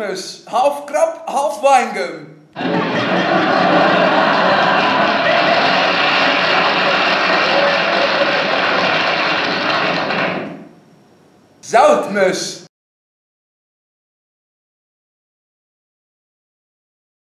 Erasmus. Half krab, half winegum. Zoutmus.